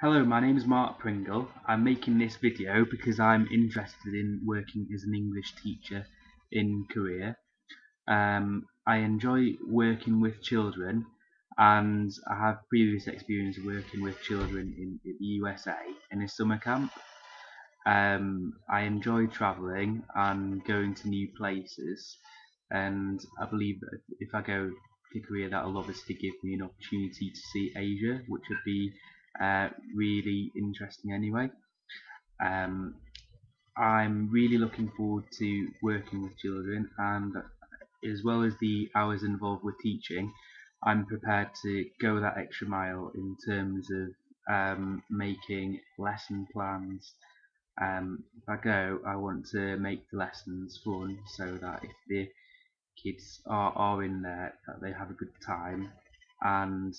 Hello, my name is Mark Pringle. I'm making this video because I'm interested in working as an English teacher in Korea. Um, I enjoy working with children and I have previous experience working with children in, in the USA in a summer camp. Um, I enjoy travelling and going to new places and I believe that if I go to Korea that will obviously give me an opportunity to see Asia which would be uh, really interesting anyway. Um, I'm really looking forward to working with children and as well as the hours involved with teaching, I'm prepared to go that extra mile in terms of um, making lesson plans. Um, if I go, I want to make the lessons fun so that if the kids are, are in there, that they have a good time and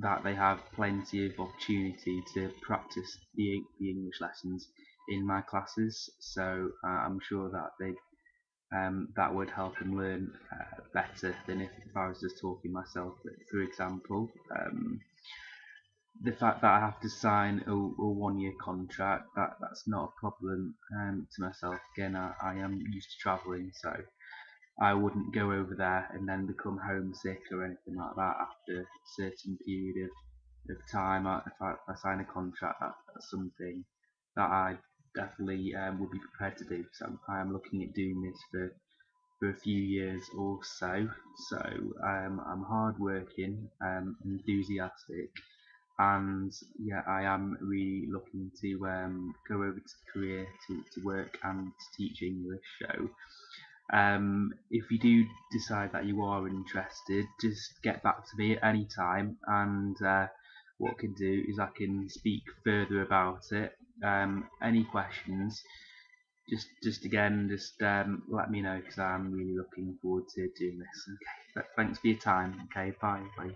that they have plenty of opportunity to practice the, the English lessons in my classes. So uh, I'm sure that they um, that would help them learn uh, better than if, if, I was just talking myself. For example, um, the fact that I have to sign a, a one-year contract that that's not a problem um, to myself. Again, I, I am used to travelling, so I wouldn't go over there and then become homesick or anything like that after a certain period of, of time. If I, if I sign a contract, that, that's something that I definitely um, would be prepared to do. So I am looking at doing this for for a few years or so. So um, I'm hardworking, um, enthusiastic, and yeah, I am really looking to um, go over to Korea to, to work and to teach English. So um, if you do decide that you are interested, just get back to me at any time, and uh, what I can do is I can speak further about it. Um, any questions, just just again, just um, let me know because I'm really looking forward to doing this. Okay, thanks for your time. Okay, bye. Bye.